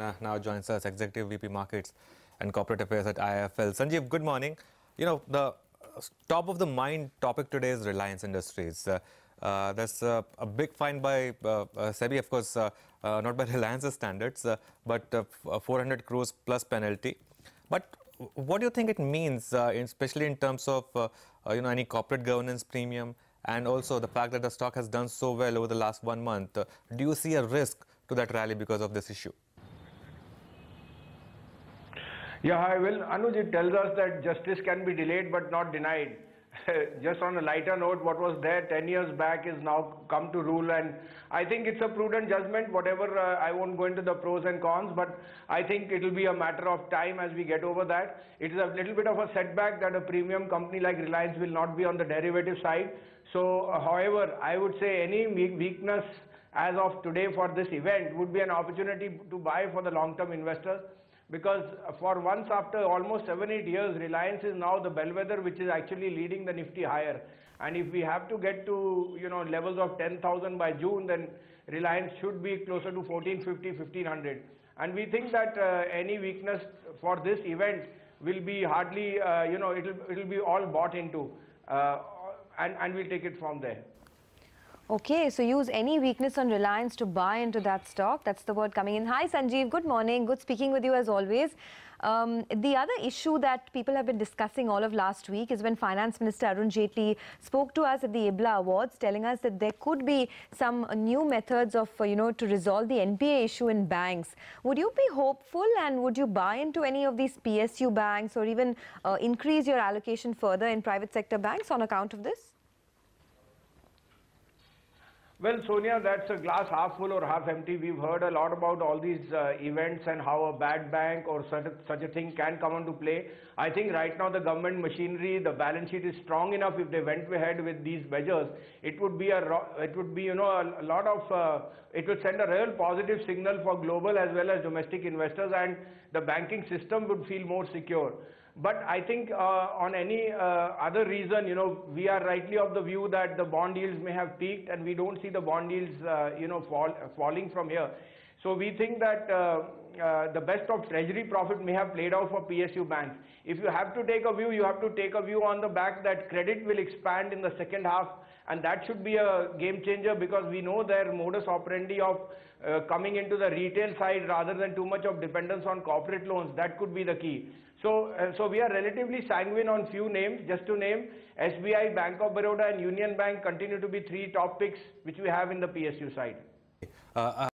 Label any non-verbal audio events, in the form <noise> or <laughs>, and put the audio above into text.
uh, now joins us, Executive VP Markets and Corporate Affairs at IIFL. Sanjiv, good morning. You know, the top of the mind topic today is Reliance Industries. Uh, uh, there's uh, a big fine by uh, uh, SEBI, of course, uh, not by <laughs> Reliance's standards, but 400 crores plus penalty. But what do you think it means, especially in terms of you know any corporate governance premium and also the fact that the stock has done so well over the last one month? do you see a risk to that rally because of this issue? Yeah, I will. Anuj, it tells us that justice can be delayed but not denied. <laughs> Just on a lighter note, what was there 10 years back is now come to rule and I think it's a prudent judgment, whatever, uh, I won't go into the pros and cons, but I think it will be a matter of time as we get over that. It is a little bit of a setback that a premium company like Reliance will not be on the derivative side. So, uh, however, I would say any weakness as of today for this event would be an opportunity to buy for the long-term investors because for once after almost 7-8 years, Reliance is now the bellwether which is actually leading the Nifty higher. And if we have to get to, you know, levels of 10,000 by June, then Reliance should be closer to 1450, 1500. And we think that uh, any weakness for this event will be hardly, uh, you know, it'll, it'll be all bought into. Uh, and, and we'll take it from there. Okay, so use any weakness on Reliance to buy into that stock. That's the word coming in. Hi, Sanjiv. Good morning. Good speaking with you as always. Um, the other issue that people have been discussing all of last week is when Finance Minister Arun Jaitley spoke to us at the IBLA Awards, telling us that there could be some new methods of, uh, you know, to resolve the NPA issue in banks. Would you be hopeful and would you buy into any of these PSU banks or even uh, increase your allocation further in private sector banks on account of this? Well, Sonia, that's a glass half full or half empty. We've heard a lot about all these uh, events and how a bad bank or such a, such a thing can come into play. I think right now the government machinery, the balance sheet is strong enough. If they went ahead with these measures, it would be a it would be you know a, a lot of uh, it would send a real positive signal for global as well as domestic investors, and the banking system would feel more secure. But I think uh, on any uh, other reason, you know, we are rightly of the view that the bond yields may have peaked and we don't see the bond yields, uh, you know, fall, falling from here. So we think that uh, uh, the best of treasury profit may have played out for PSU banks. If you have to take a view, you have to take a view on the back that credit will expand in the second half and that should be a game changer because we know their modus operandi of uh, coming into the retail side rather than too much of dependence on corporate loans, that could be the key. So, uh, so we are relatively sanguine on few names. Just to name, SBI, Bank of Baroda and Union Bank continue to be three top picks which we have in the PSU side. Uh, uh